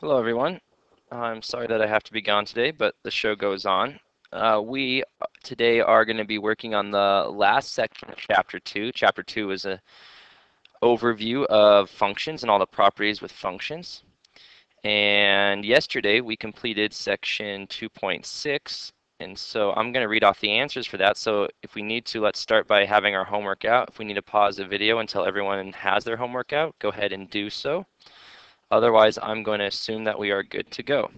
Hello, everyone. I'm sorry that I have to be gone today, but the show goes on. Uh, we today are going to be working on the last section of Chapter 2. Chapter 2 is a overview of functions and all the properties with functions. And yesterday we completed section 2.6, and so I'm going to read off the answers for that. So if we need to, let's start by having our homework out. If we need to pause the video until everyone has their homework out, go ahead and do so. Otherwise, I'm going to assume that we are good to go.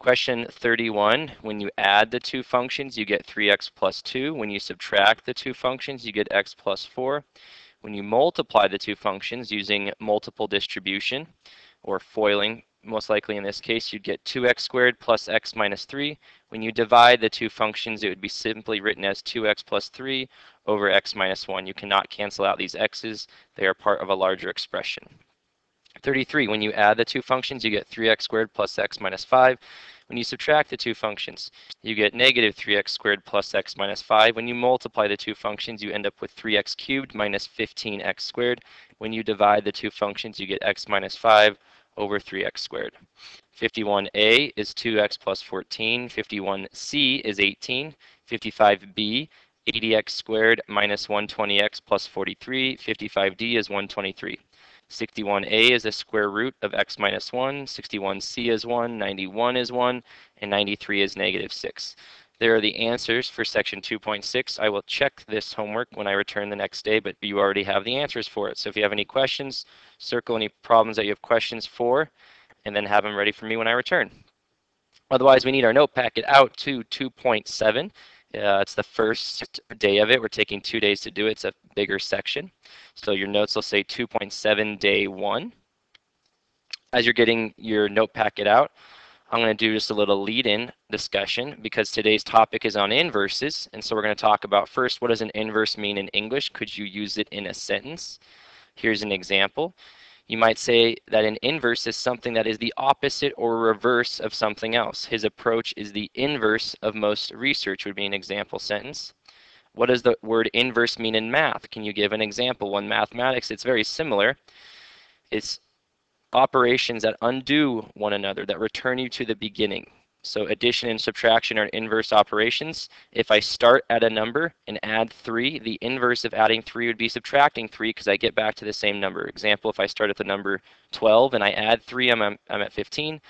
Question 31, when you add the two functions, you get 3x plus 2. When you subtract the two functions, you get x plus 4. When you multiply the two functions using multiple distribution or FOILing, most likely in this case, you'd get 2x squared plus x minus 3. When you divide the two functions, it would be simply written as 2x plus 3 over x minus 1. You cannot cancel out these x's. They are part of a larger expression. 33, when you add the two functions, you get 3x squared plus x minus 5. When you subtract the two functions, you get negative 3x squared plus x minus 5. When you multiply the two functions, you end up with 3x cubed minus 15x squared. When you divide the two functions, you get x minus 5 over 3x squared. 51a is 2x plus 14. 51c is 18. 55b 80x squared minus 120x plus 43. 55d is 123. 61a is the square root of x minus 1, 61c is 1, 91 is 1, and 93 is negative 6. There are the answers for section 2.6. I will check this homework when I return the next day, but you already have the answers for it. So if you have any questions, circle any problems that you have questions for, and then have them ready for me when I return. Otherwise, we need our note packet out to 2.7. Uh, it's the first day of it. We're taking two days to do it. It's a bigger section. So your notes will say 2.7 day one. As you're getting your note packet out, I'm going to do just a little lead-in discussion because today's topic is on inverses. And so we're going to talk about first, what does an inverse mean in English? Could you use it in a sentence? Here's an example. You might say that an inverse is something that is the opposite or reverse of something else. His approach is the inverse of most research would be an example sentence. What does the word inverse mean in math? Can you give an example? Well, in mathematics, it's very similar. It's operations that undo one another, that return you to the beginning. So addition and subtraction are inverse operations. If I start at a number and add 3, the inverse of adding 3 would be subtracting 3 because I get back to the same number. Example, if I start at the number 12 and I add 3, I'm, I'm at 15.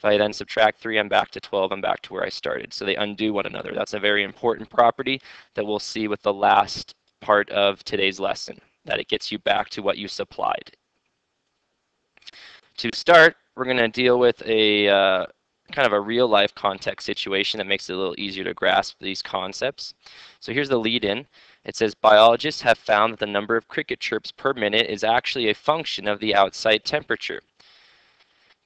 If I then subtract 3, I'm back to 12, I'm back to where I started. So they undo one another. That's a very important property that we'll see with the last part of today's lesson, that it gets you back to what you supplied. To start, we're going to deal with a uh, kind of a real life context situation that makes it a little easier to grasp these concepts. So here's the lead in. It says biologists have found that the number of cricket chirps per minute is actually a function of the outside temperature.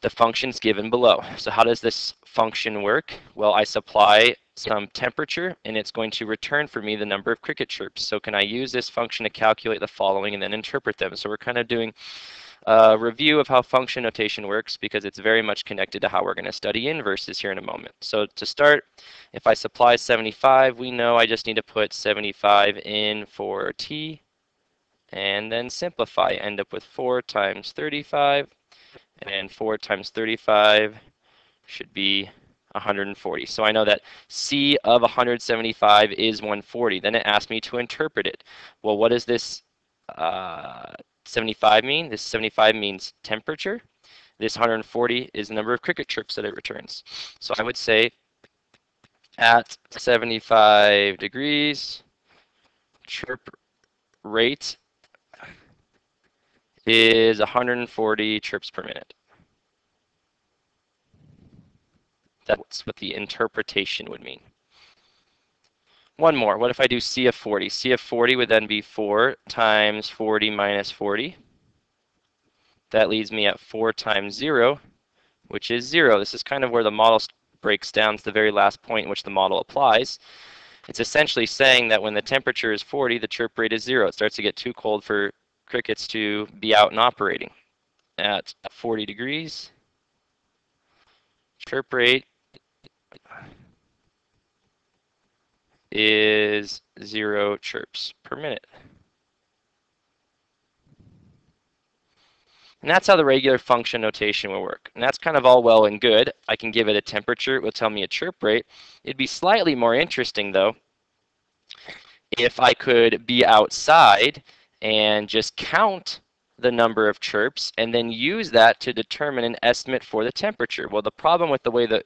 The function's given below. So how does this function work? Well, I supply some temperature and it's going to return for me the number of cricket chirps. So can I use this function to calculate the following and then interpret them? So we're kind of doing a review of how function notation works because it's very much connected to how we're going to study inverses here in a moment. So to start, if I supply 75, we know I just need to put 75 in for t and then simplify. End up with 4 times 35 and 4 times 35 should be 140. So I know that C of 175 is 140. Then it asks me to interpret it. Well, what is this uh, 75 mean? This 75 means temperature. This 140 is the number of cricket chirps that it returns. So I would say at 75 degrees, chirp rate is 140 trips per minute. That's what the interpretation would mean. One more. What if I do C of 40? C of 40 would then be 4 times 40 minus 40. That leaves me at 4 times 0, which is 0. This is kind of where the model breaks down to the very last point in which the model applies. It's essentially saying that when the temperature is 40, the chirp rate is 0. It starts to get too cold for crickets to be out and operating. At 40 degrees, chirp rate is zero chirps per minute. And that's how the regular function notation will work. And that's kind of all well and good. I can give it a temperature. It will tell me a chirp rate. It'd be slightly more interesting, though, if I could be outside and just count the number of chirps and then use that to determine an estimate for the temperature. Well, the problem with the way the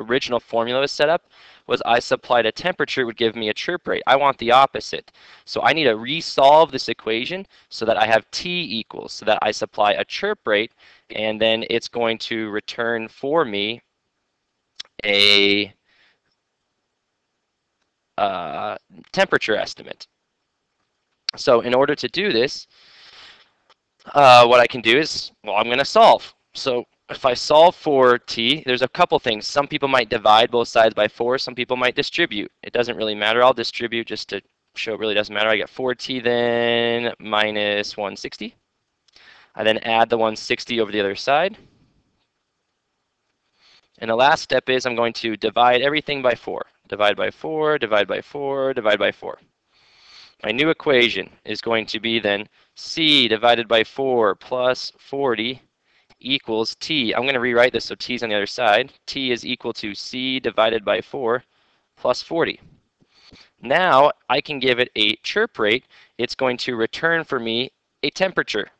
original formula was set up was I supplied a temperature would give me a chirp rate. I want the opposite. So I need to resolve this equation so that I have T equals, so that I supply a chirp rate and then it's going to return for me a uh, temperature estimate. So in order to do this, uh, what I can do is, well, I'm going to solve. So if I solve for t, there's a couple things. Some people might divide both sides by 4. Some people might distribute. It doesn't really matter. I'll distribute just to show it really doesn't matter. I get 4t then minus 160. I then add the 160 over the other side. And the last step is I'm going to divide everything by 4. Divide by 4, divide by 4, divide by 4. My new equation is going to be then c divided by 4 plus 40 equals t. I'm going to rewrite this so t is on the other side. t is equal to c divided by 4 plus 40. Now I can give it a chirp rate. It's going to return for me a temperature.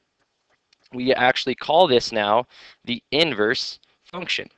We actually call this now the inverse function.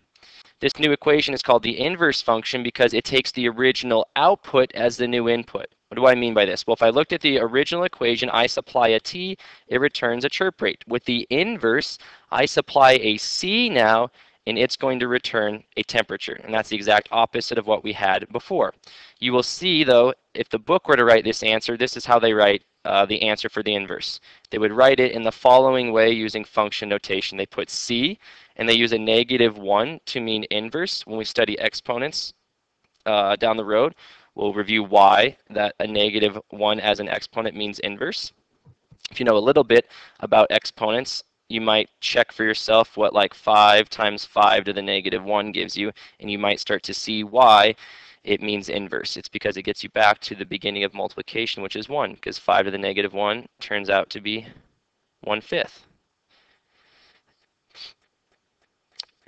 This new equation is called the inverse function because it takes the original output as the new input. What do I mean by this? Well, if I looked at the original equation, I supply a t, it returns a chirp rate. With the inverse, I supply a c now, and it's going to return a temperature. And that's the exact opposite of what we had before. You will see, though, if the book were to write this answer, this is how they write uh, the answer for the inverse. They would write it in the following way using function notation. They put c, and they use a negative 1 to mean inverse when we study exponents uh, down the road. We'll review why that a negative 1 as an exponent means inverse. If you know a little bit about exponents, you might check for yourself what like 5 times 5 to the negative 1 gives you, and you might start to see why it means inverse. It's because it gets you back to the beginning of multiplication, which is 1, because 5 to the negative 1 turns out to be 1 fifth.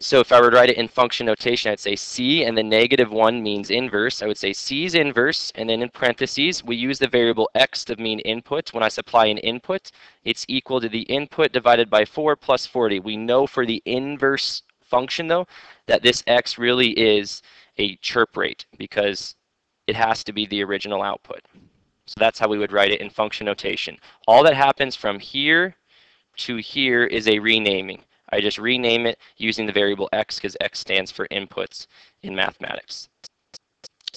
So if I were to write it in function notation, I'd say c and the negative 1 means inverse. I would say c is inverse, and then in parentheses, we use the variable x to mean input. When I supply an input, it's equal to the input divided by 4 plus 40. We know for the inverse function, though, that this x really is a chirp rate because it has to be the original output. So that's how we would write it in function notation. All that happens from here to here is a renaming. I just rename it using the variable x because x stands for inputs in mathematics.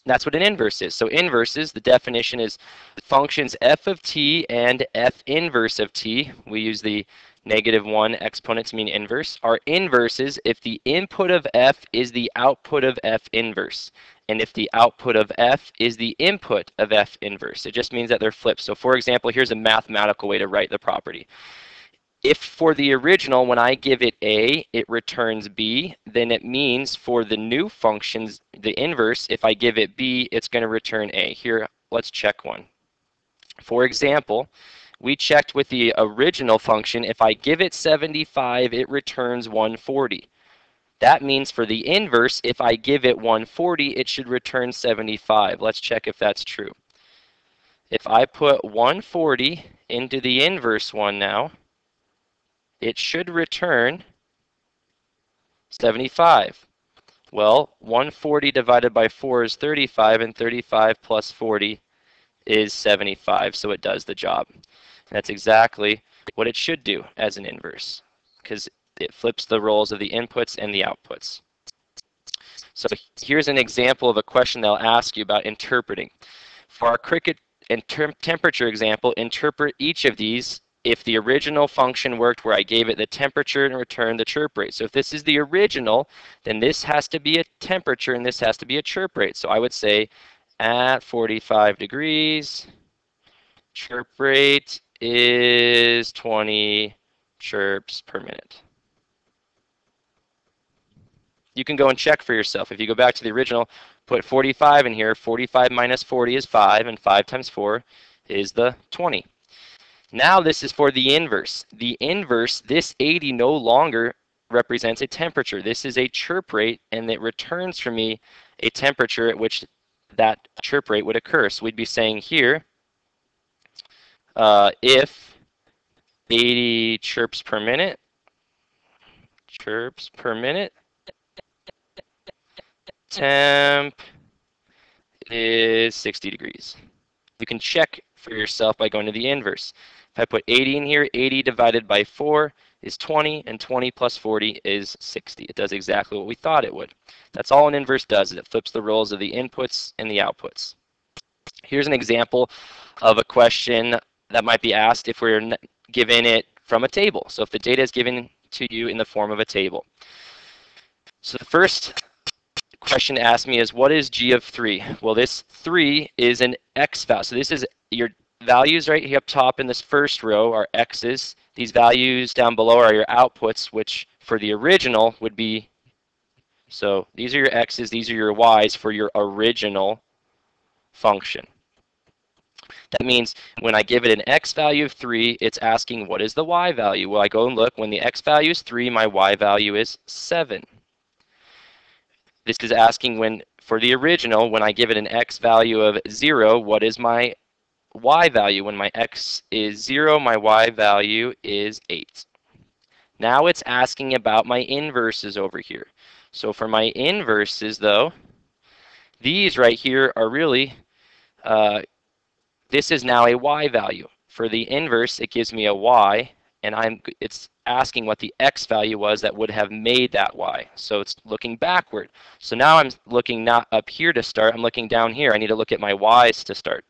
That's what an inverse is. So inverses, the definition is functions f of t and f inverse of t. We use the negative 1 exponent to mean inverse. Are inverses if the input of f is the output of f inverse. And if the output of f is the input of f inverse. It just means that they're flipped. So for example, here's a mathematical way to write the property if for the original, when I give it A, it returns B, then it means for the new functions, the inverse, if I give it B, it's going to return A. Here, let's check one. For example, we checked with the original function, if I give it 75, it returns 140. That means for the inverse, if I give it 140, it should return 75. Let's check if that's true. If I put 140 into the inverse one now, it should return 75. Well, 140 divided by 4 is 35, and 35 plus 40 is 75, so it does the job. That's exactly what it should do as an inverse, because it flips the roles of the inputs and the outputs. So here's an example of a question they'll ask you about interpreting. For our cricket and temperature example, interpret each of these if the original function worked where I gave it the temperature and returned the chirp rate. So if this is the original, then this has to be a temperature and this has to be a chirp rate. So I would say at 45 degrees, chirp rate is 20 chirps per minute. You can go and check for yourself. If you go back to the original, put 45 in here. 45 minus 40 is 5, and 5 times 4 is the 20. Now this is for the inverse. The inverse, this 80 no longer represents a temperature. This is a chirp rate, and it returns for me a temperature at which that chirp rate would occur. So we'd be saying here, uh, if 80 chirps per minute, chirps per minute, temp is 60 degrees. You can check for yourself by going to the inverse. If I put 80 in here, 80 divided by 4 is 20, and 20 plus 40 is 60. It does exactly what we thought it would. That's all an inverse does, it flips the roles of the inputs and the outputs. Here's an example of a question that might be asked if we're given it from a table. So if the data is given to you in the form of a table. So the first question asked me is what is g of 3? Well, this 3 is an x value. So this is your values right here up top in this first row are x's. These values down below are your outputs, which for the original would be, so these are your x's, these are your y's for your original function. That means when I give it an x value of 3, it's asking what is the y value? Well, I go and look. When the x value is 3, my y value is 7. This is asking when, for the original, when I give it an x value of 0, what is my y value? When my x is 0, my y value is 8. Now it's asking about my inverses over here. So for my inverses, though, these right here are really, uh, this is now a y value. For the inverse, it gives me a y, and I'm it's asking what the x value was that would have made that y. So it's looking backward. So now I'm looking not up here to start, I'm looking down here. I need to look at my y's to start.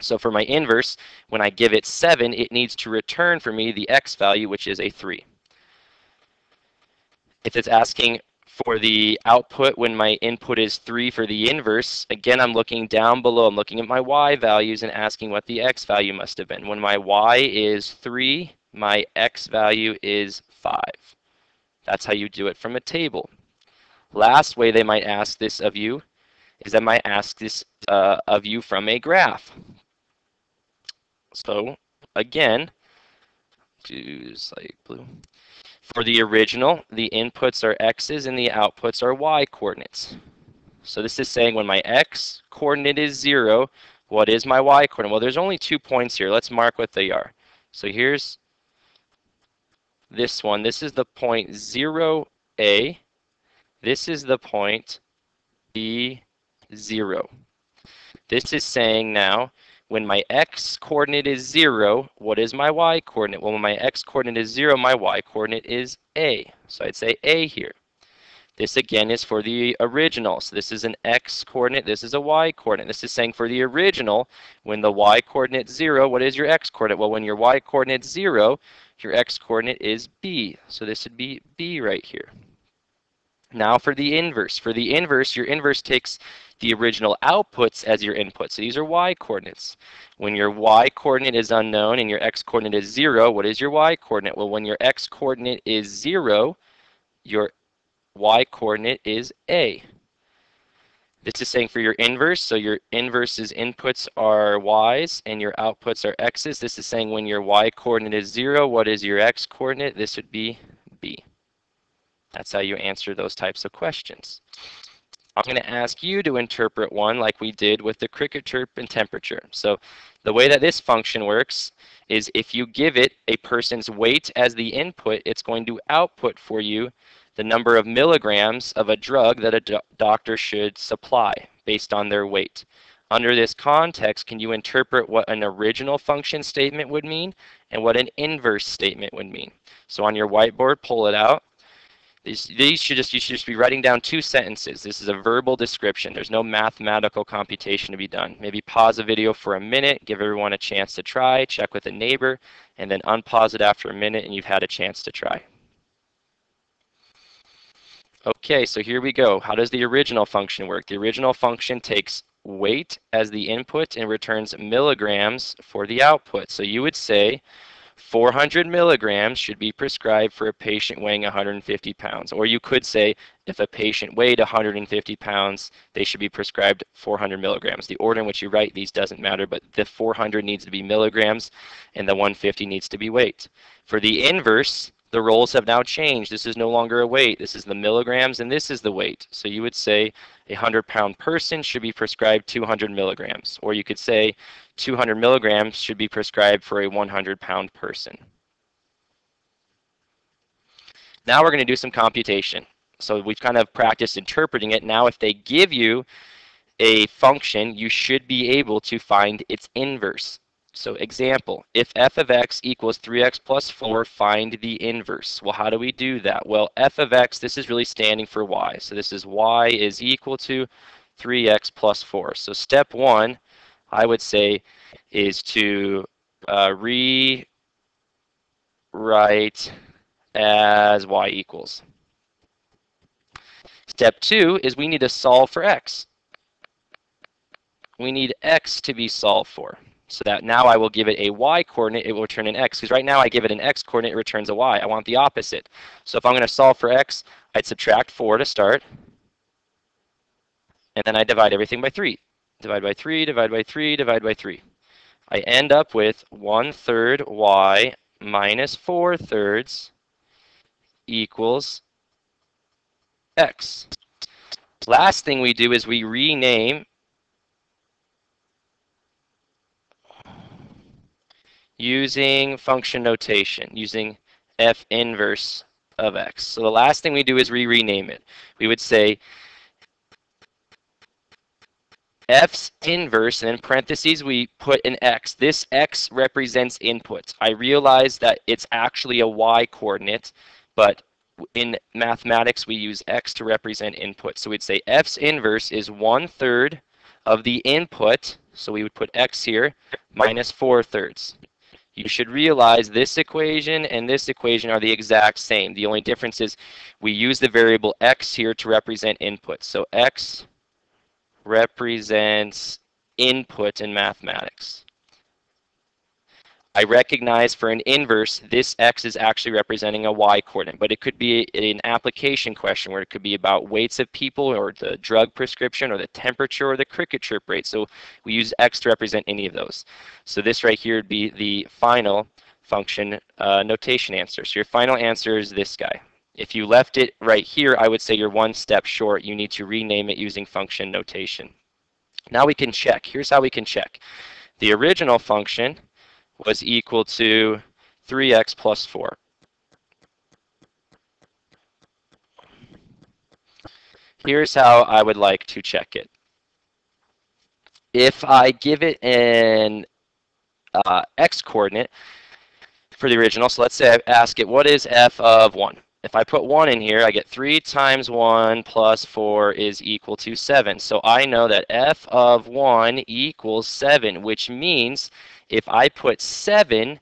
So for my inverse, when I give it 7, it needs to return for me the x value, which is a 3. If it's asking for the output when my input is 3 for the inverse, again, I'm looking down below. I'm looking at my y values and asking what the x value must have been. When my y is 3, my x value is 5. That's how you do it from a table. Last way they might ask this of you is they might ask this uh, of you from a graph. So again, choose light blue. For the original, the inputs are x's and the outputs are y coordinates. So this is saying when my x coordinate is 0, what is my y coordinate? Well, there's only two points here. Let's mark what they are. So here's this one. This is the point 0a. This is the point B0. This is saying now when my x coordinate is 0, what is my y coordinate? Well, when my x coordinate is 0, my y coordinate is a. So I'd say a here. This again is for the original. So this is an x coordinate, this is a y coordinate. This is saying for the original, when the y coordinate is 0, what is your x coordinate? Well, when your y coordinate is 0, your x coordinate is b. So this would be b right here. Now for the inverse. For the inverse, your inverse takes the original outputs as your inputs. So these are y coordinates. When your y coordinate is unknown and your x coordinate is 0, what is your y coordinate? Well, when your x coordinate is 0, your y coordinate is a. This is saying for your inverse, so your inverse's inputs are y's and your outputs are x's. This is saying when your y coordinate is 0, what is your x coordinate? This would be b. That's how you answer those types of questions. I'm going to ask you to interpret one like we did with the cricket chirp and temperature. So the way that this function works is if you give it a person's weight as the input, it's going to output for you the number of milligrams of a drug that a do doctor should supply based on their weight. Under this context, can you interpret what an original function statement would mean and what an inverse statement would mean? So on your whiteboard, pull it out. These, these should just you should just be writing down two sentences. This is a verbal description. There's no mathematical computation to be done. Maybe pause the video for a minute, give everyone a chance to try, check with a neighbor, and then unpause it after a minute and you've had a chance to try. Okay, so here we go. How does the original function work? The original function takes weight as the input and returns milligrams for the output. So you would say 400 milligrams should be prescribed for a patient weighing 150 pounds. Or you could say if a patient weighed 150 pounds, they should be prescribed 400 milligrams. The order in which you write these doesn't matter, but the 400 needs to be milligrams and the 150 needs to be weight. For the inverse, the roles have now changed. This is no longer a weight. This is the milligrams and this is the weight. So you would say a 100 pound person should be prescribed 200 milligrams. Or you could say 200 milligrams should be prescribed for a 100 pound person. Now we're going to do some computation. So we've kind of practiced interpreting it. Now if they give you a function, you should be able to find its inverse. So example, if f of x equals 3x plus 4, find the inverse. Well, how do we do that? Well, f of x, this is really standing for y. So this is y is equal to 3x plus 4. So step one, I would say, is to uh, rewrite as y equals. Step two is we need to solve for x. We need x to be solved for. So that now I will give it a y coordinate, it will return an x. Because right now I give it an x coordinate, it returns a y. I want the opposite. So if I'm going to solve for x, I'd subtract 4 to start. And then I divide everything by 3. Divide by 3, divide by 3, divide by 3. I end up with 1 third y minus 4 thirds equals x. Last thing we do is we rename using function notation, using f inverse of x. So the last thing we do is we rename it. We would say f's inverse, and in parentheses we put an x. This x represents inputs. I realize that it's actually a y coordinate, but in mathematics we use x to represent input. So we'd say f's inverse is one third of the input, so we would put x here, minus four thirds you should realize this equation and this equation are the exact same. The only difference is we use the variable x here to represent input. So x represents input in mathematics. I recognize for an inverse, this x is actually representing a y coordinate, but it could be an application question where it could be about weights of people or the drug prescription or the temperature or the cricket chirp rate. So we use x to represent any of those. So this right here would be the final function uh, notation answer. So your final answer is this guy. If you left it right here, I would say you're one step short. You need to rename it using function notation. Now we can check. Here's how we can check. The original function was equal to 3x plus 4. Here's how I would like to check it. If I give it an uh, x coordinate for the original, so let's say I ask it, what is f of 1? If I put 1 in here, I get 3 times 1 plus 4 is equal to 7. So I know that f of 1 equals 7, which means if I put 7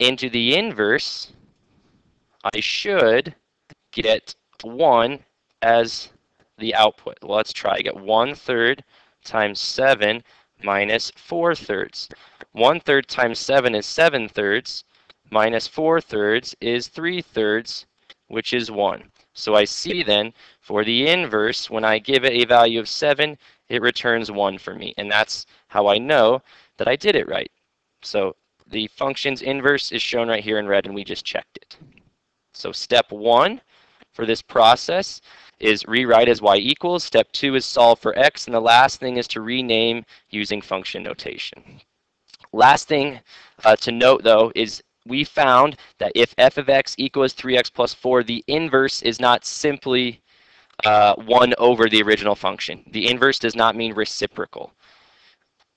into the inverse, I should get 1 as the output. Let's try. I get 1 third times 7 minus 4 thirds. 1 third times 7 is 7 thirds, minus 4 thirds is 3 thirds, which is 1. So I see then, for the inverse, when I give it a value of 7, it returns 1 for me. And that's how I know that I did it right. So the function's inverse is shown right here in red and we just checked it. So step one for this process is rewrite as y equals. Step two is solve for x. And the last thing is to rename using function notation. Last thing uh, to note though is we found that if f of x equals 3x plus 4, the inverse is not simply uh, 1 over the original function. The inverse does not mean reciprocal.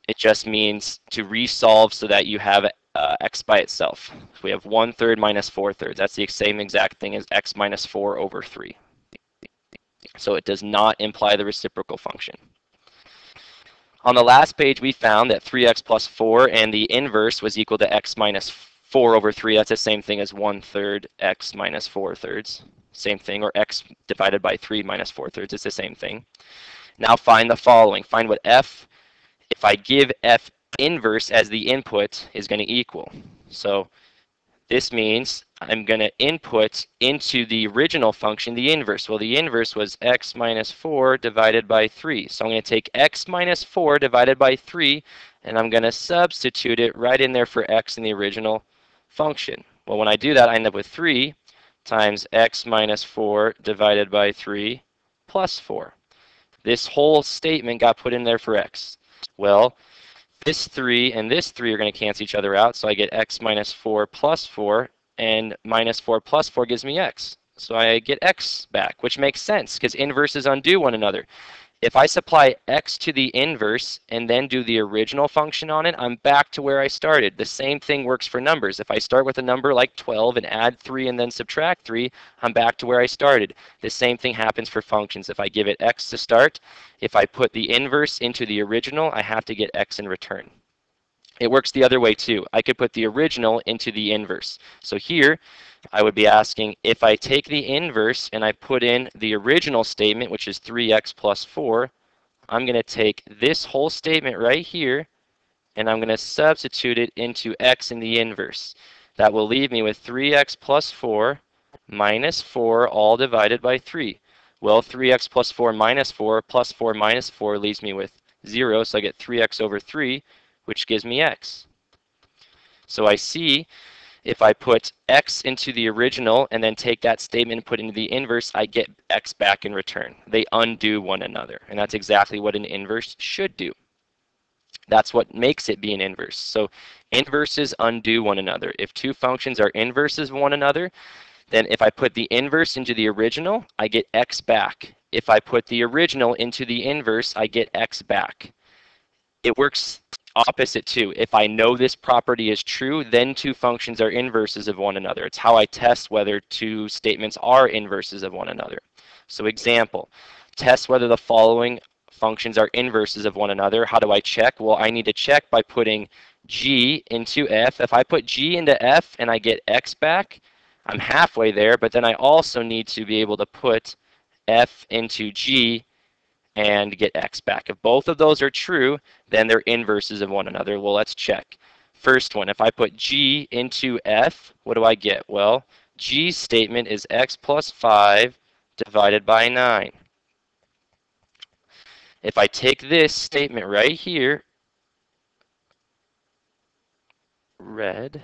It just means to resolve so that you have uh, x by itself. We have 1 third minus 4 thirds. That's the same exact thing as x minus 4 over 3. So it does not imply the reciprocal function. On the last page, we found that 3x plus 4 and the inverse was equal to x minus 4 over 3. That's the same thing as 1 third x minus 4 thirds. Same thing, or x divided by 3 minus 4 thirds. It's the same thing. Now find the following. Find what f if I give f inverse as the input is going to equal. So This means I'm going to input into the original function the inverse. Well, the inverse was x minus 4 divided by 3. So I'm going to take x minus 4 divided by 3, and I'm going to substitute it right in there for x in the original function. Well, when I do that, I end up with 3 times x minus 4 divided by 3 plus 4. This whole statement got put in there for x. Well, this 3 and this 3 are going to cancel each other out, so I get x minus 4 plus 4, and minus 4 plus 4 gives me x. So I get x back, which makes sense because inverses undo one another. If I supply x to the inverse and then do the original function on it, I'm back to where I started. The same thing works for numbers. If I start with a number like 12 and add 3 and then subtract 3, I'm back to where I started. The same thing happens for functions. If I give it x to start, if I put the inverse into the original, I have to get x in return. It works the other way too. I could put the original into the inverse. So here, I would be asking if I take the inverse and I put in the original statement, which is 3x plus 4, I'm going to take this whole statement right here and I'm going to substitute it into x in the inverse. That will leave me with 3x plus 4 minus 4 all divided by 3. Well, 3x plus 4 minus 4 plus 4 minus 4 leaves me with 0, so I get 3x over 3, which gives me x. So I see if I put x into the original and then take that statement and put into the inverse, I get x back in return. They undo one another, and that's exactly what an inverse should do. That's what makes it be an inverse. So inverses undo one another. If two functions are inverses of one another, then if I put the inverse into the original, I get x back. If I put the original into the inverse, I get x back. It works opposite too. If I know this property is true, then two functions are inverses of one another. It's how I test whether two statements are inverses of one another. So example, test whether the following functions are inverses of one another. How do I check? Well, I need to check by putting g into f. If I put g into f and I get x back, I'm halfway there, but then I also need to be able to put f into g and get x back. If both of those are true, then they're inverses of one another. Well, let's check. First one, if I put g into f, what do I get? Well, g's statement is x plus 5 divided by 9. If I take this statement right here, red,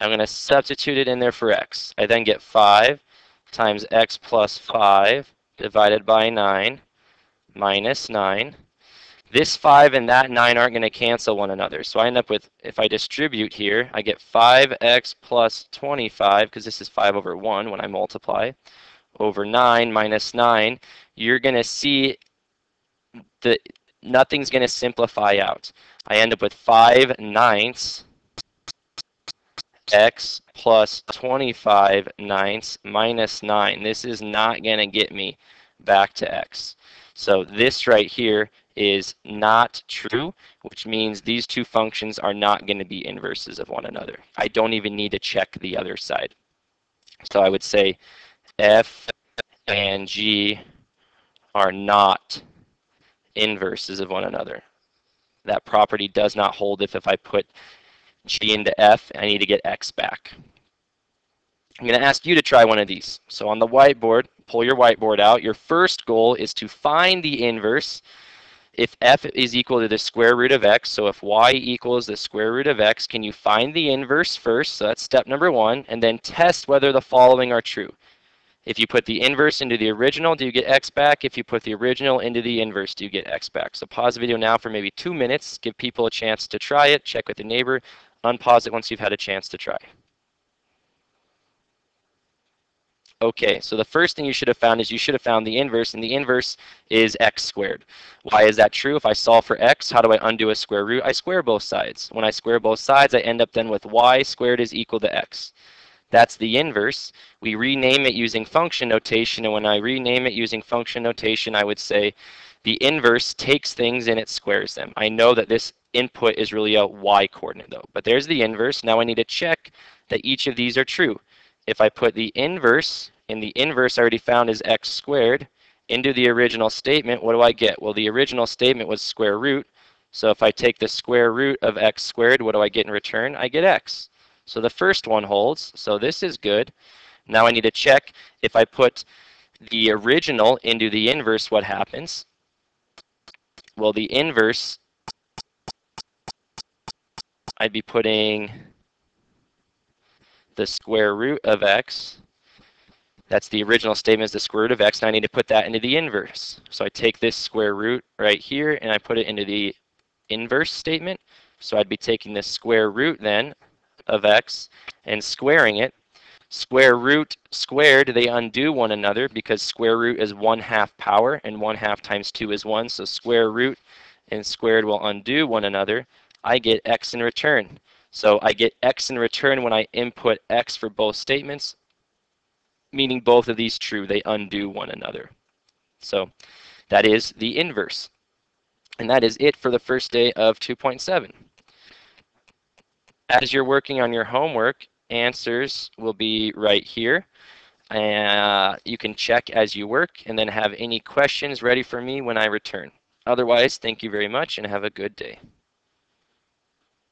I'm going to substitute it in there for x. I then get 5 times x plus 5 divided by 9 minus 9. This 5 and that 9 aren't going to cancel one another. So I end up with, if I distribute here, I get 5x plus 25, because this is 5 over 1 when I multiply, over 9 minus 9. You're going to see that nothing's going to simplify out. I end up with 5 ninths x plus 25 ninths minus 9. This is not going to get me back to x. So this right here is not true, which means these two functions are not going to be inverses of one another. I don't even need to check the other side. So I would say f and g are not inverses of one another. That property does not hold if, if I put g into f, I need to get x back. I'm going to ask you to try one of these. So on the whiteboard, pull your whiteboard out. Your first goal is to find the inverse if f is equal to the square root of x, so if y equals the square root of x, can you find the inverse first? So that's step number one, and then test whether the following are true. If you put the inverse into the original, do you get x back? If you put the original into the inverse, do you get x back? So pause the video now for maybe two minutes, give people a chance to try it, check with the neighbor, unpause it once you've had a chance to try. Okay, so the first thing you should have found is you should have found the inverse, and the inverse is x squared. Why is that true? If I solve for x, how do I undo a square root? I square both sides. When I square both sides, I end up then with y squared is equal to x. That's the inverse. We rename it using function notation, and when I rename it using function notation, I would say the inverse takes things and it squares them. I know that this input is really a y coordinate though, but there's the inverse. Now I need to check that each of these are true if I put the inverse, and the inverse I already found is x squared, into the original statement, what do I get? Well, the original statement was square root. So if I take the square root of x squared, what do I get in return? I get x. So the first one holds, so this is good. Now I need to check if I put the original into the inverse, what happens? Well, the inverse, I'd be putting the square root of x. That's the original statement is the square root of x, and I need to put that into the inverse. So I take this square root right here, and I put it into the inverse statement. So I'd be taking the square root then of x and squaring it. Square root squared, they undo one another because square root is 1 half power and 1 half times 2 is 1. So square root and squared will undo one another. I get x in return. So I get x in return when I input x for both statements, meaning both of these true, they undo one another. So that is the inverse. And that is it for the first day of 2.7. As you're working on your homework, answers will be right here. Uh, you can check as you work and then have any questions ready for me when I return. Otherwise, thank you very much and have a good day.